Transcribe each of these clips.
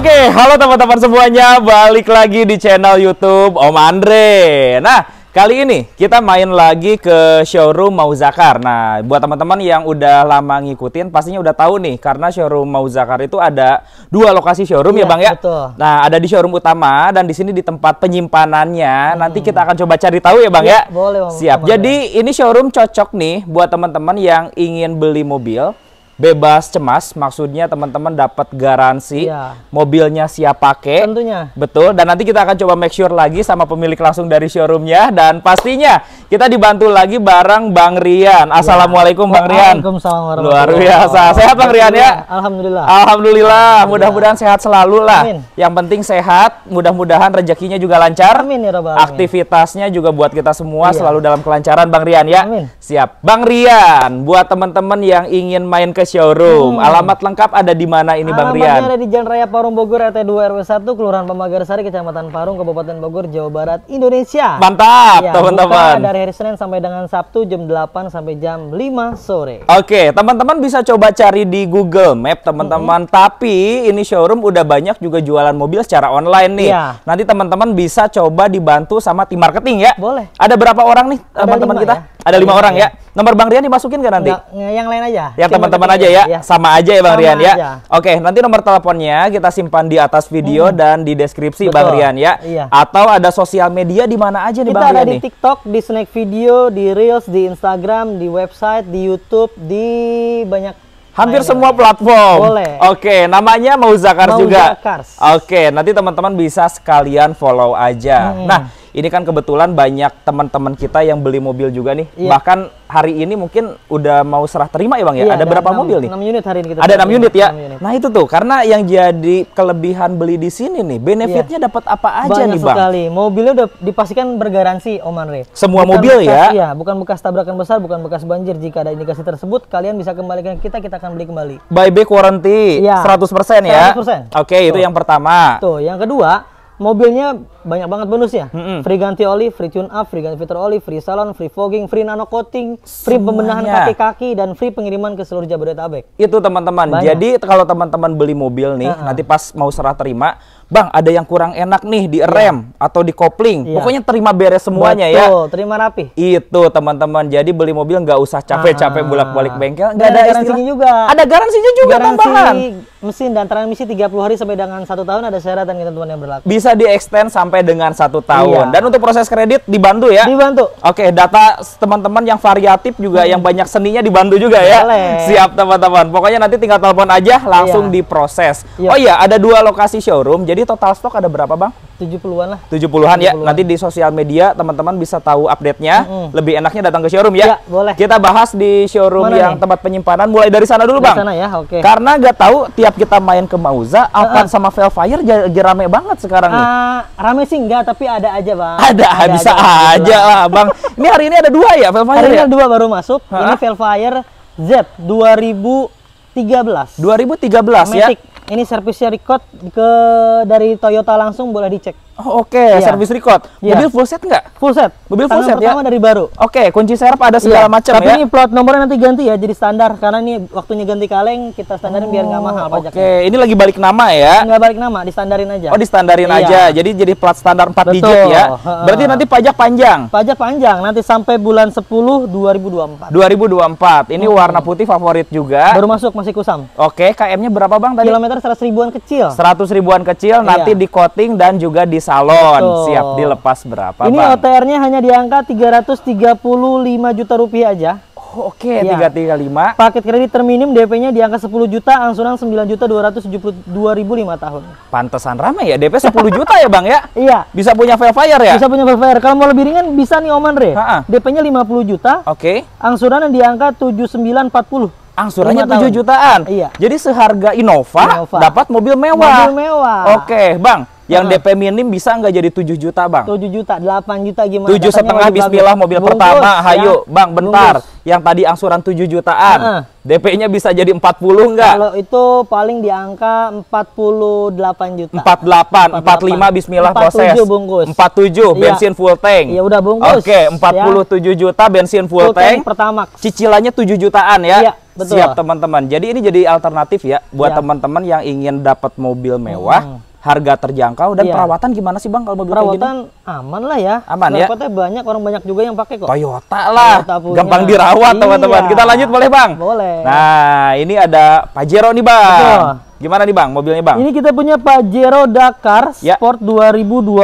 Oke, halo teman-teman semuanya, balik lagi di channel YouTube Om Andre. Nah, kali ini kita main lagi ke showroom Mauzakar. Nah, buat teman-teman yang udah lama ngikutin, pastinya udah tahu nih, karena showroom Mauzakar itu ada dua lokasi showroom ya, Iya, bang ya. betul. Nah, ada di showroom utama dan di sini di tempat penyimpanannya. Nanti kita akan coba cari tahu ya, bang Iya, ya. boleh, Om. Siap. Jadi ini showroom cocok nih buat teman-teman yang ingin beli mobil bebas cemas. Maksudnya teman-teman dapat garansi Iya. mobilnya siap pakai. Tentunya. Betul. Dan nanti kita akan coba make sure lagi sama pemilik langsung dari showroomnya dan pastinya kita dibantu lagi bareng Bang Rian. Assalamualaikum Bang Rian. Waalaikumsalam Luar biasa. Sehat Bang Rian ya? Alhamdulillah. Alhamdulillah. Mudah-mudahan sehat selalu lah. Amin. Yang penting sehat. Mudah-mudahan rezekinya juga lancar. Amin ya Rabbal Alamin. Aktivitasnya juga buat kita semua Iya. selalu dalam kelancaran Bang Rian ya. Amin. Siap. Bang Rian, buat teman-teman yang ingin main ke showroom, alamat lengkap ada di mana ini Bang Hmm. Alamatnya Rian? ada di Jalan Raya Parung Bogor RT 2 RW 1 Kelurahan Pemagarsari Kecamatan Parung Kabupaten Bogor Jawa Barat Indonesia. Mantap, Ya, teman-teman. buka dari hari Senin sampai dengan Sabtu jam 8 sampai jam 5 sore. Oke, teman-teman bisa coba cari di Google Map, teman-teman. Tapi ini showroom udah banyak juga jualan mobil secara online nih. Iya. Nanti teman-teman bisa coba dibantu sama tim marketing ya. Boleh. Ada berapa orang nih teman-teman kita? ya. Ada lima orang ya. ya. Nomor Bang Rian dimasukin nggak nanti? Nggak, yang lain aja. Yang teman-teman aja marketing ya. Sama aja ya Bang Sama Rian ya. aja. Oke, nanti nomor teleponnya kita simpan di atas video dan di deskripsi Betul. Bang Rian ya. Iya. Atau ada sosial media di mana aja nih Kita Bang ada Rian di nih? TikTok, di Snack Video, di Reels, di Instagram, di website, di YouTube, di banyak Hampir lainnya. semua platform. Boleh. Oke, namanya mau Zakar juga. Oke, nanti teman-teman bisa sekalian follow aja. Hmm. Nah, ini kan kebetulan banyak teman-teman kita yang beli mobil juga nih. Iya. Bahkan hari ini mungkin udah mau serah terima ya Bang ya. Iya, ada berapa enam- mobil nih? enam unit hari ini kita Ada serah 6 terima. unit ya. Enam unit. Nah, itu tuh karena yang jadi kelebihan beli di sini nih, benefitnya dapat apa aja Banyak nih, Bang? sekali. Mobilnya udah dipastikan bergaransi, Om Andre. Semua Bukan mobil bekas- ya? Iya, bukan bekas tabrakan besar, bukan bekas banjir. Jika ada indikasi tersebut, kalian bisa kembalikan ke kita, kita akan beli kembali. Buyback warranty Iya. 100% ya. 100%. Oke, itu Tuh. yang pertama. Tuh, yang kedua, mobilnya banyak banget bonusnya. Mm-mm. Free ganti oli, free tune up, free ganti fitur oli, free salon, free fogging, free nano coating, free pembenahan Semuanya. kaki-kaki dan free pengiriman ke seluruh Jabodetabek. Itu teman-teman. Jadi kalau teman-teman beli mobil nih, Ha-ha. nanti pas mau serah terima, Bang, ada yang kurang enak nih di rem atau di kopling. Iya. Pokoknya terima beres semuanya ya. Betul, terima rapi. Itu teman-teman. Jadi beli mobil nggak usah capek-capek Ah. bolak-balik bengkel. Nggak ada ada garansinya istilah- juga. Ada garansinya juga tambahan. mesin dan transmisi 30 hari sampai dengan satu tahun ada syarat dan ketentuan yang berlaku. Bisa di extend sampai dengan satu tahun. Iya. Dan untuk proses kredit dibantu ya. Dibantu. Oke, data teman-teman yang variatif juga, yang banyak seninya dibantu juga ya. Hmm. Boleh. Siap teman-teman. Pokoknya nanti tinggal telepon aja, langsung Iya. diproses. Iya. Oh iya, ada dua lokasi showroom. Jadi total stok ada berapa bang? 70-an lah. 70-an ya. 70-an. Nanti di sosial media teman-teman bisa tahu update-nya. Mm-mm. Lebih enaknya datang ke showroom ya. Iya, boleh. Kita bahas di showroom Mana yang nih? tempat penyimpanan. Mulai dari sana dulu Di bang. sana ya, oke. Karena nggak tahu tiap kita main ke Mauza, Alphard sama Velfire ja- lagi rame banget sekarang nih. Ah, rame sih enggak, tapi ada aja, Bang. Ada, bisa aja kebetulan. lah bang. Ini hari ini ada dua ya Velfire Hari ini ya? ada dua baru masuk. Ha-ha. Ini Velfire Z 2013. 2013 ya. Ini servisnya record ke dari Toyota langsung boleh dicek. Oh, Oke, Iya. service record. Iya. Mobil full set nggak? Full set. Mobil full set ya? pertama dari baru. Oke, kunci serep ada segala Iya, macam Tapi ya. ini plat nomornya nanti ganti ya, jadi standar karena ini waktunya ganti kaleng kita standarin biar nggak mahal Oke, pajaknya. ini lagi balik nama ya. Nggak balik nama, distandarin aja. Oh, distandarin Iya. aja. Jadi jadi plat standar 4 Betul. digit ya. Berarti nanti pajak panjang. Pajak panjang nanti sampai bulan 10 2024. 2024. Ini warna putih favorit juga. Baru masuk masih kusam. Oke, KM-nya berapa Bang tadi? Kilometer 100 ribuan kecil. 100 ribuan kecil nanti Iya. di coating dan juga di salon. Betul. Siap dilepas berapa, Ini Bang? OTR-nya hanya di angka 335 juta rupiah aja. Oh, Oke, Iya. 335. Paket kredit terminim DP-nya di angka 10 juta, angsuran 9 juta 272 ribu 5 tahun. Pantesan ramai ya, DP 10 juta ya Bang ya? Iya. Bisa punya Velfire ya? Bisa punya Velfire. Kalau mau lebih ringan bisa nih Om Andre. Ha-ha. DP-nya 50 juta, Oke. angsuran di angka 7940. Angsurannya Lima 7 tahun. jutaan. Iya. Jadi seharga Innova, Innova. dapat mobil mewah. Mobil mewah. Oke, Bang. Yang. DP minim bisa nggak jadi 7 juta, Bang? 7 juta, 8 juta gimana? Tujuh Katanya setengah mobil bagus. Bismillah mobil Bungkus, pertama, ya. hayu, Bang, bentar. Bungkus. Yang tadi angsuran 7 jutaan, Heeh. DP-nya bisa jadi 40 nggak? Kalau itu paling di angka 48 juta. 48, 45 Bismillah 47 proses. bungkus. 47 Iya. bensin full tank. Iya, udah bungkus. Oke, 47 juta bensin full, Full tank tank. Pertamax. Cicilannya 7 jutaan ya. Iya, betul. Siap teman-teman. Jadi ini jadi alternatif ya buat Iya. teman-teman yang ingin dapat mobil mewah, harga terjangkau dan Iya. perawatan gimana sih Bang kalau mobil kayak gini? Perawatan aman lah ya. Aman ya? Banyak, orang banyak juga yang pakai kok. Toyota lah, Toyota punya. gampang dirawat Iya. teman-teman. Kita lanjut boleh Bang? Boleh. Nah, ini ada Pajero nih Bang. Betul. Gimana nih Bang mobilnya Bang? Ini kita punya Pajero Dakar Ya. Sport 2012,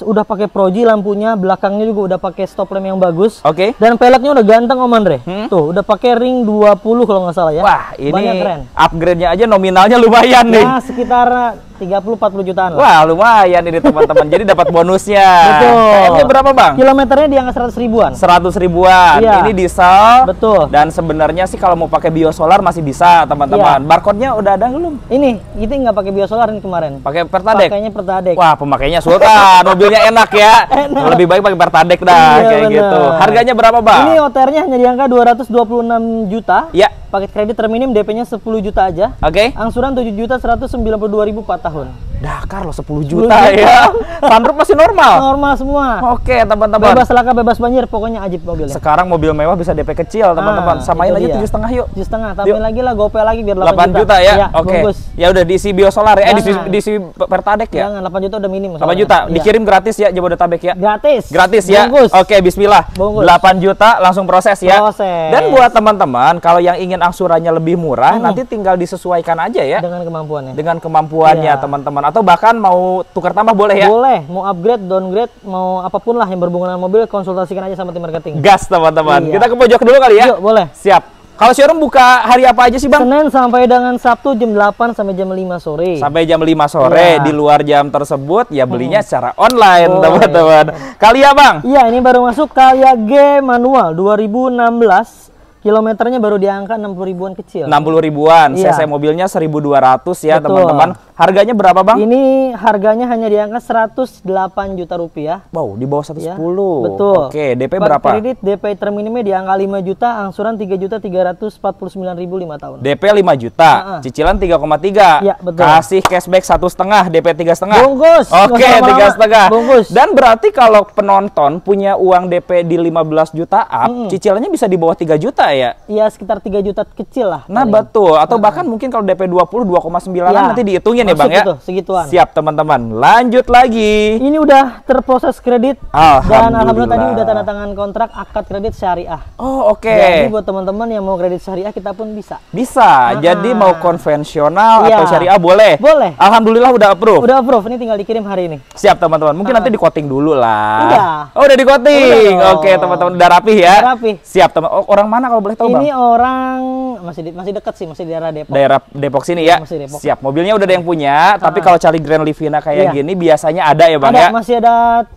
udah pakai Proji lampunya, belakangnya juga udah pakai stop lamp yang bagus. Oke. Dan peleknya udah ganteng Om Andre. Hmm? Tuh, udah pakai ring 20 kalau nggak salah ya. Wah, ini Banyak keren. upgrade-nya aja nominalnya lumayan nih. Nah, sekitar 30-40 jutaan lah. Wah, lumayan ini teman-teman. Jadi dapat bonusnya. Betul. KM-nya berapa, Bang? Kilometernya di angka 100 ribuan. 100 ribuan. Iya. Ini diesel. Betul. Dan sebenarnya sih kalau mau pakai biosolar masih bisa, teman-teman. Iya. Barcode-nya udah ada belum? Ini, kita nggak pakai biosolar ini kemarin. Pakai Pertadek. Pakainya Pertadek. Wah, pemakainya Sultan. Mobilnya enak ya. Lebih baik pakai Pertadek dah Iya, kayak bener. gitu. Harganya berapa, Bang? Ini OTR-nya hanya di angka 226 juta. Ya. Paket kredit terminim DP-nya 10 juta aja. Oke. Angsuran 7 juta 192 ribu 4 tahun. Dakar loh 10 10 juta juta. ya. Sunroof masih normal. Normal semua. Oke, teman-teman. Bebas laka, bebas banjir, pokoknya ajib mobilnya. Sekarang mobil mewah bisa DP kecil, teman-teman. Ah, Samain aja tujuh setengah yuk. Tujuh setengah, tambahin lagi lah, gopay lagi biar 8, 8 juta, ya. Oke. bungkus. Ya udah diisi biosolar ya. Eh diisi, diisi Pertadek ya. Jangan, 8 juta udah minim. 8 soalnya. juta. Iya. Dikirim gratis ya Jabodetabek ya. Gratis. Gratis ya. Bungkus. Oke, bismillah. Bungkus. 8 juta langsung proses ya. Proses. Dan buat teman-teman kalau yang ingin angsurannya lebih murah, Hmm. nanti tinggal disesuaikan aja ya Dengan kemampuannya. dengan kemampuannya Iya. teman-teman atau bahkan mau tukar tambah boleh ya. Boleh, mau upgrade, downgrade, mau apa pun lah yang berhubungan dengan mobil, konsultasikan aja sama tim marketing. Gas teman-teman. Iya. Kita ke pojok dulu kali ya. Yuk, boleh. Siap. Kalau showroom buka hari apa aja sih, Bang? Senin sampai dengan Sabtu jam 8 sampai jam 5 sore. Sampai jam 5 sore Iya. di luar jam tersebut ya belinya secara online, teman-teman. Kali ya, Bang? Iya, ini baru masuk Kalia G manual 2016. Kilometernya baru di angka 60 ribuan kecil. 60 ribuan, Iya. cc mobilnya 1200 ya, teman-teman. Harganya berapa, Bang? Ini harganya hanya di angka 108 juta rupiah. Wow, di bawah 110. Ya, betul. Oke, DP berapa? Kredit DP terminimnya di angka 5 juta, angsuran 3 juta 349 ribu 5 tahun. DP 5 juta, Heeh. cicilan 3,3. Iya, betul. Kasih cashback satu setengah, DP tiga setengah. Bungkus. Oke, tiga setengah. Bungkus. Dan berarti kalau penonton punya uang DP di 15 juta up, cicilannya bisa di bawah 3 juta ya? Iya, sekitar 3 juta kecil lah. Nah, paling. betul. Atau bahkan mungkin kalau DP 20 2,9 Ya, nanti dihitungin ya, masuk Bang ya. itu, segituan. Siap, teman-teman. Lanjut lagi. Ini udah terproses kredit dan Alhamdulillah. alhamdulillah tadi udah tanda tangan kontrak akad kredit syariah. Oh, oke. Jadi buat teman-teman yang mau kredit syariah kita pun bisa. Bisa. Jadi mau konvensional Iya. atau syariah boleh. Boleh. Alhamdulillah udah approve. Udah approve, ini tinggal dikirim hari ini. Siap teman-teman. Mungkin nanti di coating dulu lah. Udah. Oh, udah di coating. Udah dong. Oke, teman-teman udah rapih ya. Udah rapih. Siap, teman. Oh, orang mana kalau boleh tahu, ini Bang? orang masih di, masih dekat sih, masih di daerah Depok. Daerah Depok sini ya. Masih Depok. Siap. Mobilnya udah ada yang punya, tapi kalau cari Grand Livina kayak Iya. gini biasanya ada ya, Bang ada ya. masih ada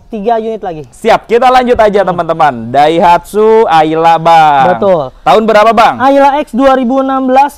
tiga unit lagi. Siap, kita lanjut aja teman-teman. Daihatsu Ayla Bang. Betul. Tahun berapa Bang? Ayla X 2016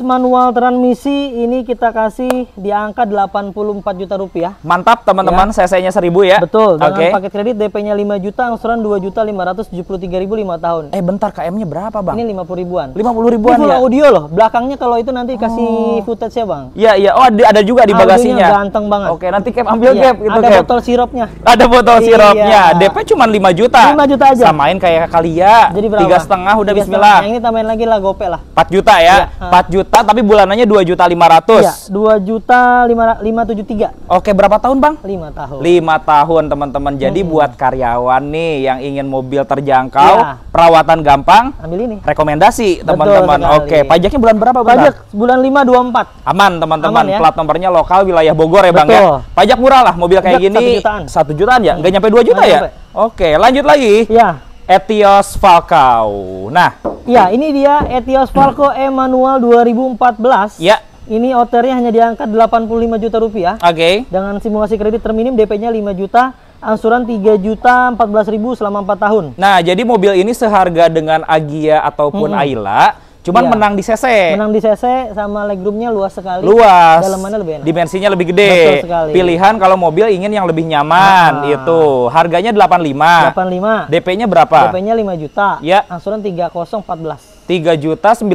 manual transmisi ini kita kasih di angka 84 juta rupiah. Mantap teman-teman, CC-nya 1000 ya. Betul, dengan Oke. paket kredit DP-nya 5 juta, angsuran 2 juta 573 ribu 5 tahun. Eh bentar KM-nya berapa Bang? Ini 50 ribuan. 50 Ini ribuan full ya? audio loh. Belakangnya kalau itu nanti kasih footage ya bang. Iya, iya. Oh, ada, ada juga di Audionya bagasinya. ganteng banget. Oke, nanti Cap ambil Iya, Cap gitu ada Cap. botol sirupnya. Ada botol Iya. Sirupnya. DP cuma 5 juta. 5 juta aja. Samain kayak Kalia. Jadi berapa? Tiga setengah udah Tiga Bismillah. setengah. Yang ini tambahin lagi lah gope lah. 4 juta ya. Iya, 4 juta tapi bulanannya 2 juta 500. Iya, 2 juta 5, 573. Oke, berapa tahun Bang? 5 tahun. 5 tahun teman-teman. Jadi buat karyawan nih yang ingin mobil terjangkau, Iya. perawatan gampang, Ambil ini. rekomendasi teman-teman. Oke, pajaknya bulan berapa Bang? Pajak bulan 5 24. Aman teman-teman, ya. plat nomornya lokal wilayah Bogor ya Bang Betul. ya. Pajak murah lah mobil kayak Pajak gini. satu jutaan. Satu jutaan ya? Nggak nyampe 2 juta Nggak ya? Oke, lanjut lagi. Iya. Etios Falcao. Nah, Iya, ini dia Etios Falco E manual 2014. ya, Ini OTR-nya hanya di angka 85 juta rupiah. oke. Dengan simulasi kredit terminim DP-nya 5 juta, angsuran 3 juta 14 ribu selama 4 tahun. Nah, jadi mobil ini seharga dengan Agia ataupun Ayla, Cuman Iya. menang di CC. Menang di CC sama legroomnya luas sekali. Luas. Dalamannya lebih enak. Dimensinya lebih gede. Betul sekali. Pilihan kalau mobil ingin yang lebih nyaman Ah. itu. Harganya 85. 85. DP-nya berapa? DP-nya 5 juta. Ya. Angsuran 3014. 3 juta 19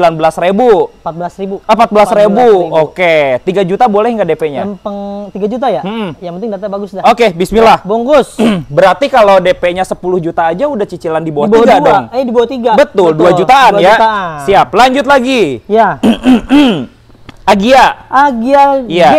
ribu. 14 ribu. Ah, 14 ribu. 14.000. Oke, 3 juta boleh nggak DP-nya? Yang peng 3 juta ya? Hmm. Yang penting data bagus dah. Oke, bismillah. Bungkus. Berarti kalau DP-nya 10 juta aja udah cicilan di bawah di bawah 3 dua. dong. Eh di bawah 3. Betul, 2 jutaan ya. Siap, lanjut lagi. Ya. Agia. Agia Iya. G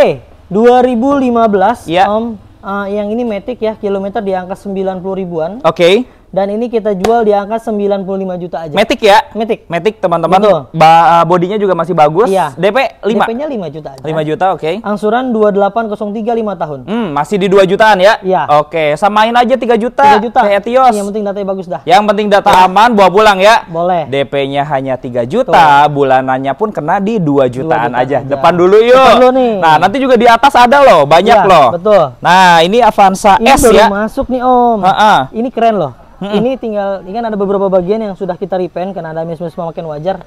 2015 Iya. Om. Eh, yang ini Matic ya, kilometer di angka 90 ribuan Oke. Dan ini kita jual di angka 95 juta aja. Matic ya. Matic. Matic teman-teman. Ba- bodinya juga masih bagus. Iya. DP 5. DP-nya 5 juta aja. 5 juta, oke. Angsuran 2803 5 tahun. Hmm, masih di 2 jutaan ya? Iya. Oke, samain aja 3 juta. 3 juta. Kayak Etios. Yang penting datanya bagus dah. Yang penting data aman, bawa pulang ya. Boleh. DP-nya hanya 3 juta, bulanannya pun kena di 2 jutaan jutaan aja. aja. Depan dulu yuk. Depan dulu nih. Nah, nanti juga di atas ada loh, banyak Iya, loh. betul. Nah, ini Avanza Ini S baru ya. masuk nih Om. Ha-ha. Ini keren loh. Ini tinggal, ini kan ada beberapa bagian yang sudah kita repaint karena ada minus-minus pemakaian wajar.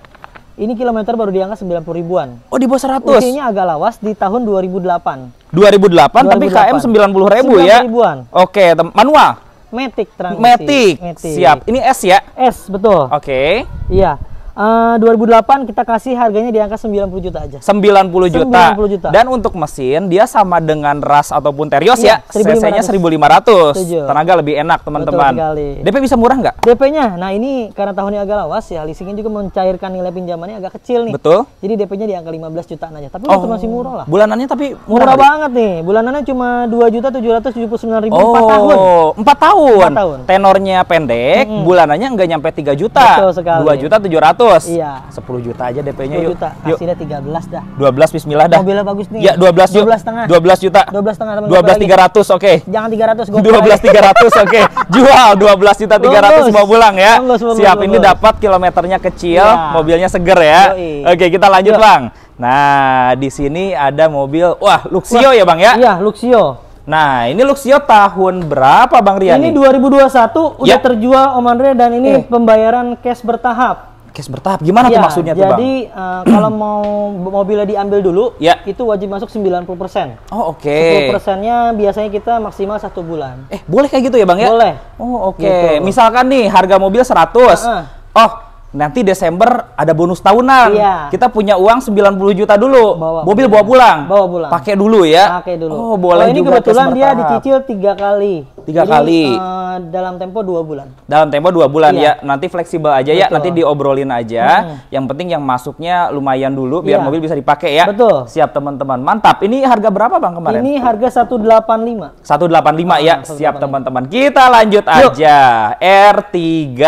Ini kilometer baru di angka 90 ribuan. Oh, di bawah 100. Usianya agak lawas di tahun 2008. 2008, tapi 2008. KM 90 ribu ya. 90 ribuan. Oke, manual. Matic transmisi. Matic. Matic. Siap. Ini S ya. S betul. Oke. Iya. Eh, 2008 kita kasih harganya di angka 90 juta aja. 90 juta. 90 juta. Dan untuk mesin dia sama dengan ras ataupun Terios Iya, ya. CC-nya 1500. 1500. Setuju. Tenaga lebih enak, teman-teman. DP bisa murah nggak? DP-nya, nah ini karena tahunnya agak lawas ya, leasingnya juga mencairkan nilai pinjamannya agak kecil nih. Betul. Jadi DP-nya di angka 15 jutaan aja. Tapi oh. masih murah lah. Bulanannya tapi Murah murah, banget nih. Bulanannya cuma 2 juta 779 ribu 4 tahun. Oh, 4 tahun. Tenornya pendek, bulanannya nggak nyampe 3 juta. Betul sekali. 2 juta 700. Iya. 10 juta aja DP-nya 2 yuk. juta. Yuk. Kasih dia 13 dah. 12 bismillah dah. Mobilnya bagus nih. Ya, 12 yuk. 12 setengah. 12 juta. 12 setengah teman 12 300, oke. Jangan 300 gue 12 300 oke. Jual 12 juta 300 Bagus. bawa pulang ya. Bagus, bagus, Siap bagus. ini dapat kilometernya kecil, Iya. mobilnya seger ya. Oke, kita lanjut, Yuk. Bang. Nah, di sini ada mobil wah, Luxio ya, Bang ya. Iya, Luxio. Nah, ini Luxio tahun berapa, Bang Rian? Ini nih? 2021 udah Ya. terjual Om Andre dan ini Eh. pembayaran cash bertahap. Cash bertahap. Gimana tuh Ya, maksudnya tuh, Bang? jadi eh, kalau mau mobilnya diambil dulu, Ya. itu wajib masuk 90%. Oh, oke. 10%-nya biasanya kita maksimal satu bulan. Eh, boleh kayak gitu ya, Bang ya? Boleh. Oh, oke. Gitu. Misalkan nih harga mobil 100. Heeh. Oh, nanti Desember ada bonus tahunan. Iya. Kita punya uang 90 juta dulu. Bawa mobil pulang. bawa pulang. Bawa pulang. Pakai dulu ya. Pakai dulu. Oh, boleh ini juga kebetulan dia dicicil tiga kali. Tiga Jadi, kali. eh, dalam tempo dua bulan. Dalam tempo dua bulan Iya. ya. Nanti fleksibel aja ya. Betul. Nanti diobrolin aja. Yang penting yang masuknya lumayan dulu biar Iya. mobil bisa dipakai ya. Betul. Siap teman-teman. Mantap. Ini harga berapa Bang kemarin? Ini harga 185. 185 ya. Ah, Siap 185. teman-teman. Kita lanjut Yuk. aja. R3.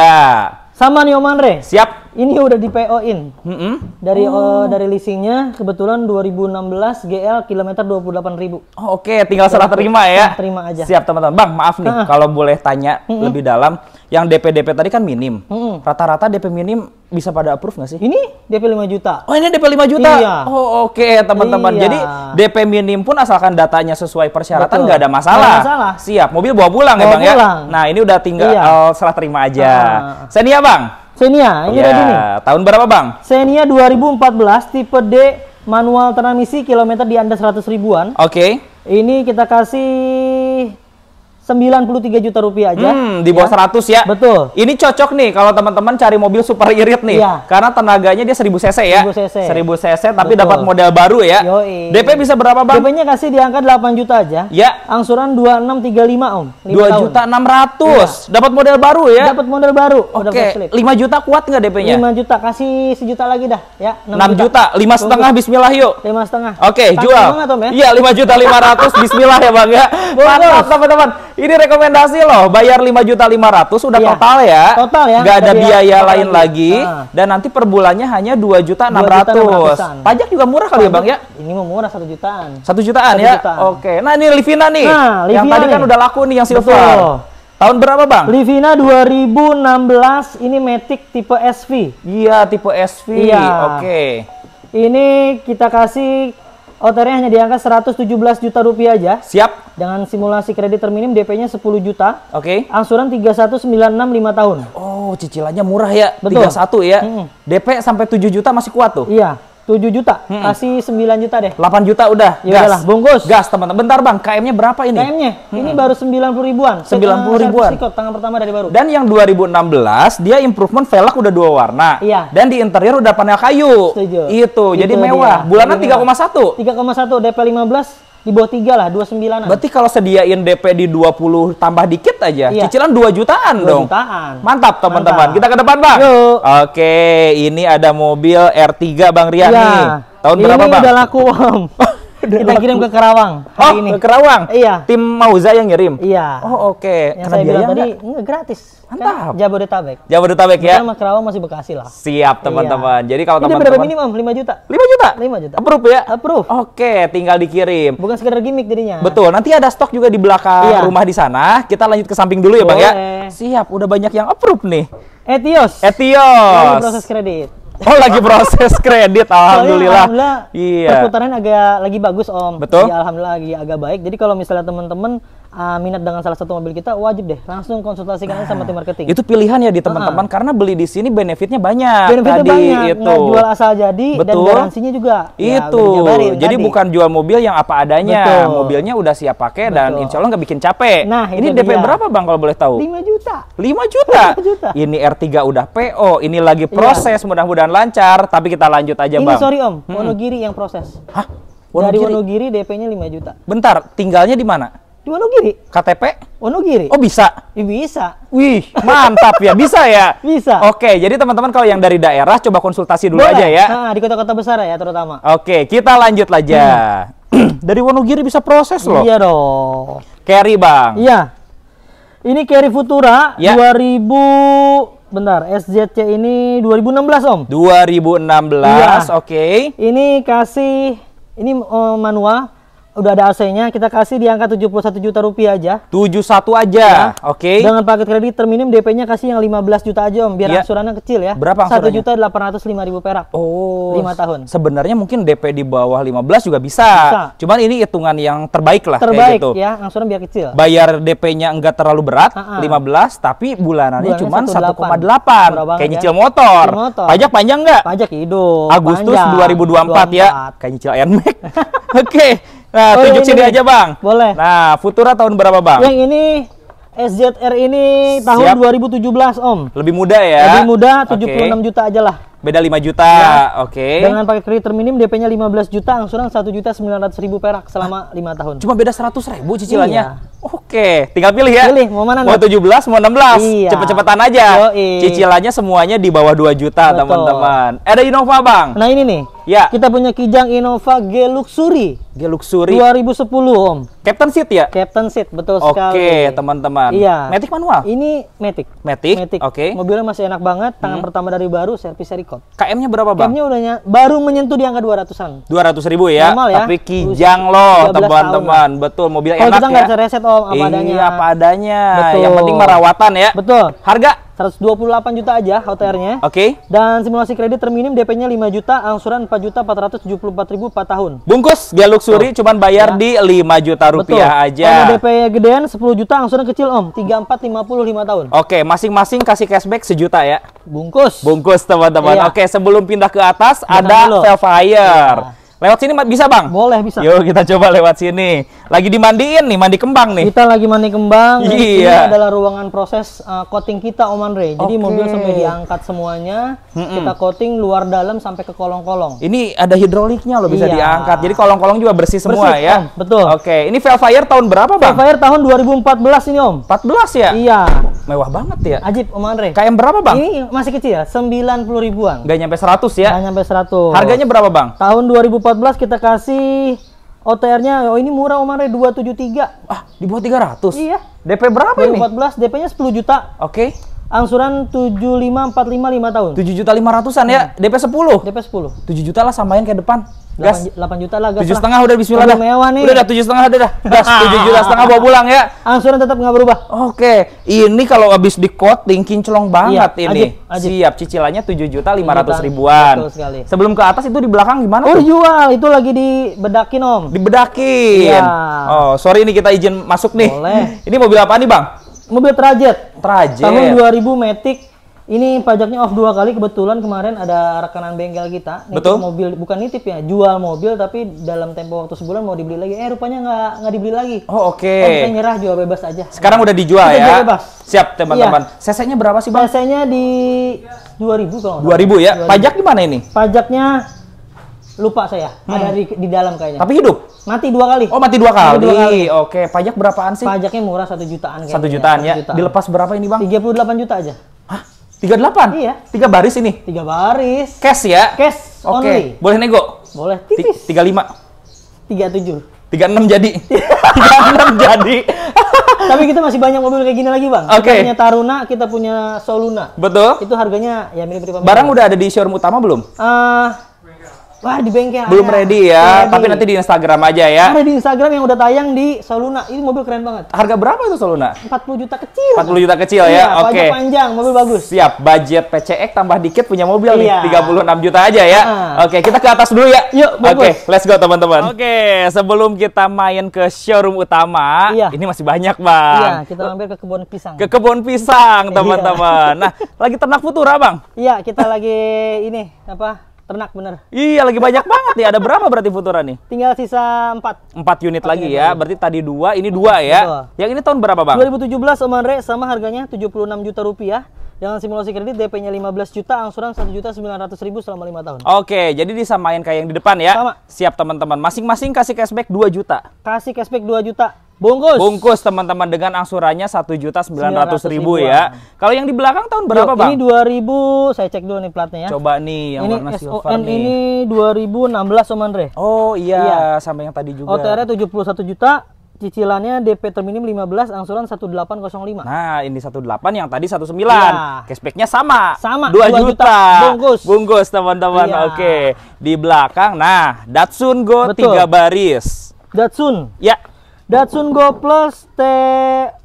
Sama nih Om Andre. Siap. Ini udah di PO-in. Mm-mm. Dari eh, dari leasingnya kebetulan 2016 GL kilometer 28.000. Oh, Oke, tinggal serah terima ya. Terima aja. Siap teman-teman. Bang, maaf nih Ah. kalau boleh tanya lebih dalam. Yang DP-DP tadi kan minim. Mm-mm. Rata-rata DP minim bisa pada approve nggak sih? Ini DP 5 juta. Oh ini DP 5 juta? Iya. Oh oke teman-teman. Iya. Jadi DP minim pun asalkan datanya sesuai persyaratan nggak ada masalah. Ada masalah. Siap. Mobil bawa pulang ya Bawa bang ya? pulang. Nah ini udah tinggal Iya. eh, serah terima aja. Ah. Xenia bang? Xenia, ini Iya. ready nih. Tahun berapa bang? Xenia 2014 tipe D manual transmisi kilometer di anda 100 ribuan. Oke. Ini kita kasih 93 juta rupiah aja. Hmm, di bawah 100 ya. Betul. Ini cocok nih kalau teman-teman cari mobil super irit nih. Iya. Karena tenaganya dia 1000 cc ya. 1000 cc. 1000 cc tapi Betul. dapat model baru ya. Yoi. DP bisa berapa bang? DP-nya kasih di angka 8 juta aja. Ya. Angsuran 2635 Om. 2 Lima tahun. Iya. juta 600. Dapat model baru ya. Dapat model baru. Oke, slip. 5 juta kuat nggak DP-nya? 5 juta kasih sejuta lagi dah ya. 6 juta, lima setengah bismillah yuk. Lima setengah. Oke, Tanggung jual. ya. Iya, 5 juta 500 bismillah ya Bang ya. Mantap teman-teman. Ini rekomendasi loh, bayar 5 juta 500 udah Iya. total ya. Total ya, Nggak ada nggak biaya lain lagi. lagi Ah. dan nanti per bulannya hanya 2 juta 2.600-an. 600. Pajak juga murah kali ya Bang ya. Ini mau murah satu jutaan. Satu jutaan Satu ya. jutaan. Oke. Nah, ini Livina nih. Nah, yang Livina tadi kan nih. udah laku nih yang silver. Betul. Tahun berapa, Bang? Livina 2016 ini Matic tipe SV. Iya, tipe SV. Iya. Oke. Ini kita kasih OTR-nya hanya di angka 117 juta rupiah aja. Siap. Dengan simulasi kredit terminim DP-nya 10 juta. Oke. Angsuran 31965 tahun. Oh, cicilannya murah ya. Betul. 31 ya. Mm-mm. DP sampai 7 juta masih kuat tuh. Iya, 7 juta. Kasih 9 juta deh. 8 juta udah. Ya udahlah, bungkus. Gas, teman-teman. Bentar, Bang. KM-nya berapa ini? KM-nya ini baru 90 ribuan. 90 Kita ribuan. record, tangan pertama dari baru. Dan yang 2016 dia improvement velg udah dua warna. Iya. Dan di interior udah panel kayu. Setuju. Itu, jadi Itu mewah. dia. Bulanan Jadi mewah. 3,1. 3,1 DP 15 di bawah 3 lah, 29-an. Berarti kalau sediain DP di 20 tambah dikit aja, Iya. cicilan 2 jutaan 2 dong. jutaan. Mantap teman-teman. Kita ke depan, Bang. Yuk. Oke, ini ada mobil R3 Bang Rian Iya. nih. Tahun ini berapa, Bang? udah laku, Om. Kita kirim ke Karawang Oh, hari ini. ke Kerawang. Iya. Tim Mauza yang ngirim. Iya. Oh, oke. Yang Kena saya bilang tadi nggak? enggak gratis. Mantap. Kan Jabodetabek. Jabodetabek ya. Sama Karawang masih Bekasi lah. Siap teman-teman. Jadi kalau Ini berapa teman-teman minimum? 5 juta. 5 juta. 5 juta. Approve ya? Approve. Oke, tinggal dikirim. Bukan sekedar gimmick jadinya. Betul. Nanti ada stok juga di belakang Iya. rumah di sana. Kita lanjut ke samping dulu ya, Bang ya. Boleh. Siap, udah banyak yang approve nih. Etios. Etios. Proses kredit. Oh, lagi proses kredit. Alhamdulillah. Soalnya, Iya. Perputaran agak lagi bagus Om. Betul. Jadi, alhamdulillah lagi agak baik. Jadi kalau misalnya teman-teman uh, minat dengan salah satu mobil kita, wajib deh langsung konsultasikan aja sama tim marketing. Itu pilihan ya di teman-teman karena beli di sini benefitnya banyak. Benefitnya Tadi banyak, itu. nggak jual asal jadi dan Betul. garansinya juga. Ya, itu. dijabarin Jadi tadi. bukan jual mobil yang apa adanya. Betul. Mobilnya udah siap pakai dan Betul. insya Allah nggak bikin capek. Nah, ini DP dia. berapa Bang kalau boleh tahu? 5 juta. 5 juta. 5 juta. Ini R3 udah PO, ini lagi proses, mudah-mudahan lancar, tapi kita lanjut aja, Ini Bang. sorry Om, Wonogiri yang proses. Hah? Dari Wonogiri? Wonogiri DP-nya 5 juta. Bentar, tinggalnya di mana? Di Wonogiri? KTP? Wonogiri? Oh, bisa. Ya, bisa. Wih, mantap ya. Bisa ya? Bisa. Oke, jadi teman-teman kalau yang dari daerah coba konsultasi dulu Boleh. aja ya. Nah, di kota-kota besar ya terutama. Oke, kita lanjut aja. dari Wonogiri bisa proses loh. Iya dong. Carry, Bang. Iya. Ini Carry Futura Ya. 2000 bentar, SZC ini 2016 Om. 2016, Iya. oke. Ini kasih ini eh, manual udah ada AC-nya, kita kasih di angka 71 juta rupiah aja. 71 aja, oke. Dengan paket kredit terminim DP-nya kasih yang 15 juta aja Om, biar Iya. angsurannya kecil ya. Berapa 1 angsurannya? juta 805 ribu perak. Oh, Lima tahun. Sebenarnya mungkin DP di bawah 15 juga bisa. Bisa. Cuman ini hitungan yang terbaik lah Terbaik kayak gitu. ya, angsuran biar kecil. Bayar DP-nya enggak terlalu berat, Ah, ah. 15, tapi bulanannya Bulanannya cuma 1,8. 1,8. Murah banget Kayak ya. nyicil motor. Motor. Pajak panjang nggak? Pajak hidup. Agustus panjang. 2024 ya. 24. Kayak nyicil NMAX. Oke. Nah, Oh, tunjuk ini sini aja, Bang. Boleh. Nah, Futura tahun berapa, Bang? Yang ini SZR ini tahun Siap. 2017 Om. Lebih muda ya. Lebih muda Oke. 76 juta aja lah. Beda 5 juta. Ya. Oke. Dengan paket kredit terminim DP-nya 15 juta, angsuran 1 juta 900 ribu perak selama 5 tahun. Cuma beda 100 ribu cicilannya. Iya. Oke, tinggal pilih ya. Pilih, mau mana, Mau Nat? 17, mau 16. Iya. Cepet-cepetan aja. Yoi. Cicilannya semuanya di bawah 2 juta, teman-teman. Ada Innova, Bang. Nah ini nih, Ya. kita punya Kijang Innova G Luxury G Luxury. 2010 Om. Captain Seat ya? Captain Seat, betul Oke, sekali. teman-teman. Iya. Matic manual. Ini Matic. Matic, oke. Hmm. Mobilnya masih enak banget, tangan pertama dari baru, servis record. KM-nya berapa, Bang? Camnya udah ny- baru menyentuh di angka 200-an. 200 ribu ya. Normal ya. Tapi kijang loh, 13 teman-teman. Betul, mobil Kalau enak kita ya. nggak bisa reset Om, apa iya, adanya. apa adanya. Betul. Yang penting merawatan ya. Betul. Harga? 128 juta aja OTR-nya. Oke. Dan simulasi kredit terminim DP-nya 5 juta, angsuran 4 juta 474 ribu 4 tahun. Bungkus G Luxury cuman bayar Ya. di 5 juta rupiah Kalau aja. DP gedean 10 juta, angsuran kecil Om, 34 50 5 tahun. Oke, masing-masing kasih cashback sejuta ya. Bungkus. Bungkus teman-teman. Iya. Oke, sebelum pindah ke atas Belakang ada dulu. Velfire. Lewat sini bisa bang? Boleh bisa. Yuk kita coba lewat sini. Lagi dimandiin nih, mandi kembang nih. Kita lagi mandi kembang. dan Ini Iya. adalah ruangan proses uh, coating kita Om Andre. Jadi Oke. mobil sampai diangkat semuanya, kita coating luar dalam sampai ke kolong-kolong. Ini ada hidroliknya loh bisa Iya. diangkat. Jadi kolong-kolong juga bersih semua Bersih, ya. Om. Betul. Oke, ini Velfire tahun berapa bang? Fire tahun 2014 ini Om. 14 ya? Iya. Mewah banget ya. Ajib Om Andre. KM berapa bang? Ini masih kecil ya, 90 ribuan. Nggak nyampe 100 ya. Nggak nyampe 100. Harganya berapa bang? Tahun 2014 kita kasih OTR-nya, oh ini murah Om Andre, 273. Ah, di bawah 300. Iya. DP berapa ini? 2014 DP-nya 10 juta. Oke. Angsuran 7545 5 tahun. 7 juta 500-an ya. DP 10. DP 10. 7 juta lah samain kayak depan. Gas. 8, 8 juta lah gas Tujuh setengah udah Bismillah Mobil dah. mewah nih. Udah dah tujuh setengah udah dah. Gas tujuh juta setengah bawa pulang ya. Angsuran tetap nggak berubah. Oke, ini kalau habis di coating kinclong banget Iya, ini. ajib, ajib. Siap, cicilannya tujuh juta lima ratus ribuan. Betul sekali. Sebelum ke atas itu di belakang gimana? Oh tuh? dijual, itu lagi dibedakin Om. Dibedakin. Iya. Oh, sorry nih kita izin masuk nih. Boleh. Ini mobil apa nih, Bang? Mobil Trajet. Trajet. Tahun 2000 Matic Ini pajaknya off dua kali kebetulan kemarin ada rekanan bengkel kita nitip Betul. mobil bukan nitip ya jual mobil tapi dalam tempo waktu sebulan mau dibeli lagi eh rupanya nggak nggak dibeli lagi Oh, oke. oh, kita nyerah jual bebas aja Sekarang udah dijual Udah ya. jual bebas. Siap, teman-teman. CC-nya berapa sih, Bang? biasanya di 2000 kalau nggak 2000 ya. 2000. Pajak gimana ini? pajaknya lupa saya ada di, di dalam kayaknya Tapi hidup. mati dua kali Oh, mati dua kali. dua kali. Oke, pajak berapaan sih? pajaknya murah satu jutaan kayaknya Satu jutaan ya. Jutaan. Dilepas berapa ini, Bang? 38 juta aja? 38? Iya. Tiga baris ini. tiga baris Cash ya? cash Oke. only Boleh nego? boleh Ti- tipis 35. 37 36 jadi. 36 jadi. Tapi kita masih banyak mobil kayak gini lagi, Bang. Oke. Kita punya Taruna, kita punya Soluna. Betul. Itu harganya ya mirip mirip Barang udah ada di showroom utama belum? Eh, wah di bengkel. Belum ada. ready ya, Ready. tapi nanti di Instagram aja ya. ada di Instagram yang udah tayang di Soluna. Ini mobil keren banget. Harga berapa itu Soluna? 40 juta kecil. 40 juta kecil Iya, ya. Oke. pajak panjang, mobil bagus. Siap, budget PCX tambah dikit punya mobil nih, Iya. 36 juta aja ya. Ah. Oke, kita ke atas dulu ya. Yuk, Oke, bagus. let's go teman-teman. Oke, sebelum kita main ke showroom utama, Iya. ini masih banyak, Bang. Iya, kita mampir ke kebun pisang. Ke kebun pisang, teman-teman. Nah, lagi ternak futura, Bang. Iya, kita lagi ini apa? Ternak bener. Iya, lagi banyak banget nih. Ada berapa berarti futura nih? Tinggal sisa 4. Empat unit lagi ya. Berarti tadi dua, ini dua ya. Betul. Yang ini tahun berapa, Bang? 2017 Om Andre sama harganya 76 juta rupiah. Dengan simulasi kredit DP-nya 15 juta, angsuran 1 juta 900 ribu selama 5 tahun. Oke, jadi disamain kayak yang di depan ya. Sama. Siap teman-teman. Masing-masing kasih cashback 2 juta. Kasih cashback 2 juta. Bungkus. Bungkus teman-teman dengan angsurannya 1 juta 900 ribu 900 ya. Kalau yang di belakang tahun berapa Yuk, bang? Ini 2000, saya cek dulu nih platnya ya. Coba nih yang ini warna silver nih. ini 2016 Om Andre. Oh iya, Iya. sama yang tadi juga. OTR 71 juta, cicilannya DP terminim 15, angsuran 1805. Nah, ini 18 yang tadi 19. Iya. Cashbacknya sama. Sama, 2 2 juta. juta. Bungkus. Bungkus teman-teman. Iya. Oke. Di belakang nah, Datsun Go Betul. 3 baris. Datsun. Ya. Datsun Go Plus T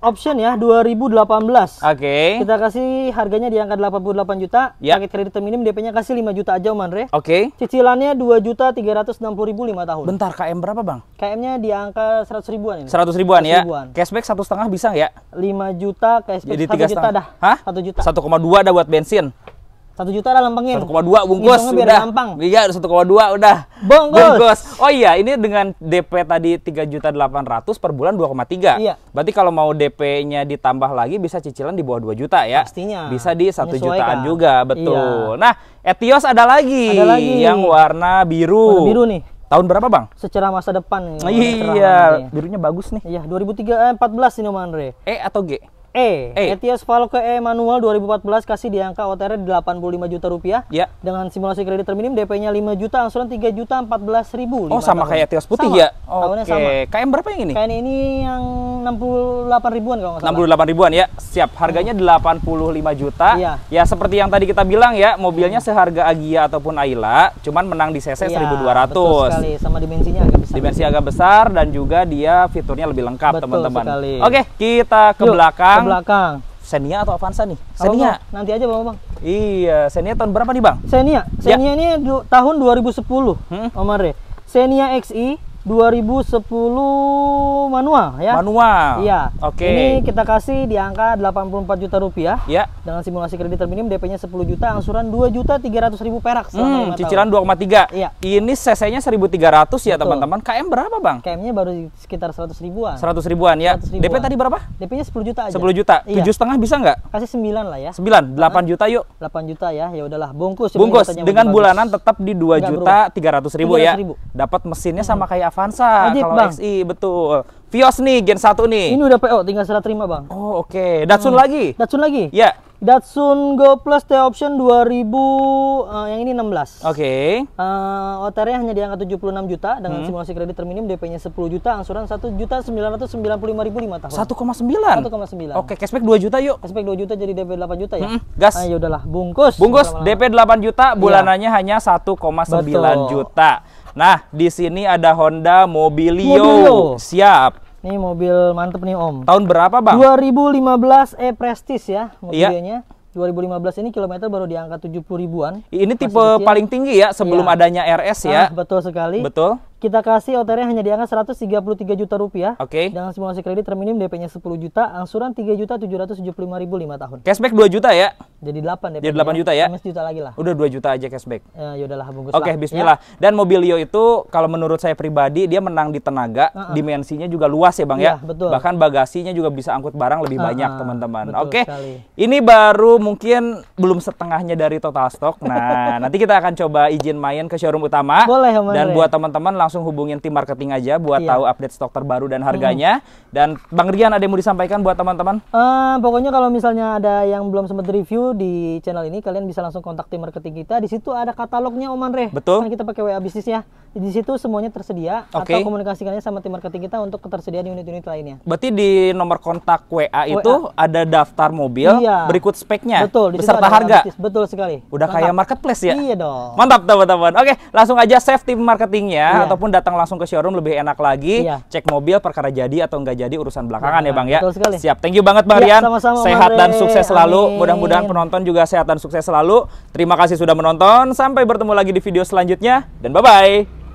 option ya 2018. Oke. Kita kasih harganya di angka 88 juta. Ya. Paket kredit terminim DP-nya kasih 5 juta aja Om Andre. Oke. Cicilannya 2 juta 360 ribu 5 tahun. Bentar KM berapa, Bang? KM-nya di angka 100 ribuan ini. 100 ribuan ya. ribuan. Cashback satu setengah bisa ya? 5 juta cashback Jadi 1 tiga juta dah. Hah? 1 juta. 1,2 dah buat bensin. 1 juta dah lempengin. 1,2 bungkus Ngitungnya biar udah. gampang. Iya, 1,2 udah. Bungkus. Oh iya, ini dengan DP tadi 3 juta 800 per bulan 2,3. Iya. Berarti kalau mau DP-nya ditambah lagi bisa cicilan di bawah 2 juta ya. Pastinya. Bisa di 1 Menyesuaikan. jutaan juga, betul. Iya. Nah, Etios ada lagi. Ada lagi. Yang warna biru. Warna biru nih. Tahun berapa, Bang? Secara masa depan iya, birunya bagus nih. Iya, 2003 eh, 14 ini Om Andre. E atau G? E, E. Etios Valco E manual 2014 kasih di angka OTR 85 juta rupiah. Ya. Dengan simulasi kredit terminim DP-nya 5 juta, angsuran 3 juta 14 ribu. Oh, sama kayak Etios putih Sama. ya? Tahunnya Oke. sama. KM berapa yang ini? Kayak ini yang 68 ribuan kalau nggak salah. 68 ribuan ya. Siap. Harganya 85 juta. Iya. Ya seperti yang tadi kita bilang ya, mobilnya seharga Agia ataupun Ayla, cuman menang di CC Iya, 1200. Betul sekali, sama dimensinya agak besar. Dimensi agak besar dan juga dia fiturnya lebih lengkap, Betul teman-teman. sekali. Oke, kita ke Yuk, belakang. Ke belakang. Xenia atau Avanza nih? Xenia. Bang? Nanti aja Bang, Bang. Iya, Xenia tahun berapa nih, Bang? Xenia, Xenia ini du- tahun 2010, Hmm? Om Andre. Xenia XI 2010 manual ya. Manual. Iya. Oke. Ini kita kasih di angka 84 juta rupiah. Ya. Dengan simulasi kredit terminim DP-nya 10 juta, angsuran 2 juta 300 ribu perak selama Hmm, cicilan 2,3. Iya. Ini CC-nya 1300 ya, teman-teman. KM berapa, Bang? KM-nya baru sekitar 100 ribuan. 100 ribuan ya. 100 DP ribuan. tadi berapa? DP-nya 10 juta aja. 10 juta. Iya. Tujuh setengah bisa nggak? Kasih 9 lah ya. 9, 8 juta yuk. 8 juta ya. Ya udahlah, bungkus. Bungkus dengan bulanan tetap di 2 Nggak juta 300 ribu ya. 300.000. Dapat mesinnya sama kayak Avanza Ajib, kalau Bang. XI betul. Vios nih Gen 1 nih. Ini udah PO, tinggal serah terima, Bang. Oh, oke. Datsun lagi. Datsun lagi. Ya. Datsun Go Plus T Option 2000 eh, yang ini 16. Oke. Eh, OTR-nya hanya di angka 76 juta dengan Hmm. simulasi kredit terminim DP-nya 10 juta, angsuran 1 juta 995 ribu 5 tahun. 1,9. 1,9. Oke, cashback 2 juta yuk. Cashback 2 juta jadi DP 8 juta ya. Mm-mm, gas. Ah, ya udahlah, bungkus. Bungkus. DP 8 juta, bulanannya hanya 1,9 Betul. juta. Nah, di sini ada Honda Mobilio. Mobilio. Siap. Ini mobil mantep nih Om. Tahun berapa, Bang? 2015 E Prestige ya Iya. mobilnya. 2015 ini kilometer baru di angka 70 ribuan. Ini tipe kecil. paling tinggi ya sebelum Iya. adanya RS ya. Ah, betul sekali. Betul. Kita kasih OTR hanya di angka 133 juta rupiah. Oke. Dengan simulasi kredit terminim DP-nya 10 juta, angsuran 3 juta 775 ribu 5 tahun. Cashback 2 juta ya. Jadi 8 DP. Jadi 8 juta ya? 15 juta lagi lah. Udah 2 juta aja cashback. Ya yaudahlah bungkus Oke, lah. bismillah. Dan Mobilio itu kalau menurut saya pribadi dia menang di tenaga, dimensinya juga luas ya, Bang ya. Iya, betul. Bahkan bagasinya juga bisa angkut barang lebih Ah, banyak, ah, teman-teman. Oke. sekali. Ini baru mungkin belum setengahnya dari total stok. Nah, nanti kita akan coba izin main ke showroom utama. Boleh, Om Dan buat teman-teman langsung hubungin tim marketing aja buat Iya. tahu update stok terbaru dan harganya. Dan Bang Rian ada yang mau disampaikan buat teman-teman? Eh, pokoknya kalau misalnya ada yang belum sempat review di channel ini, kalian bisa langsung kontak tim marketing kita. Di situ ada katalognya Om Andre. Betul. Kan kita pakai WA bisnis ya. Di situ semuanya tersedia. Oke. Atau komunikasikannya sama tim marketing kita untuk ketersediaan unit-unit lainnya. Berarti di nomor kontak WA itu ada daftar mobil, Iya. berikut speknya, Betul. Beserta WA harga. bisnis. Betul sekali. Udah kayak marketplace ya? Iya dong. Mantap teman-teman. Oke, langsung aja save tim marketingnya Iya. ataupun datang langsung ke showroom lebih enak lagi. Iya. Cek mobil perkara jadi atau nggak jadi urusan belakangan ya Bang ya. betul sekali. Siap. Thank you banget Bang Iya, Rian. sama-sama, Sehat dan Andre. sukses selalu. Mudah-mudahan penonton juga sehat dan sukses selalu. Terima kasih sudah menonton. Sampai bertemu lagi di video selanjutnya dan bye bye.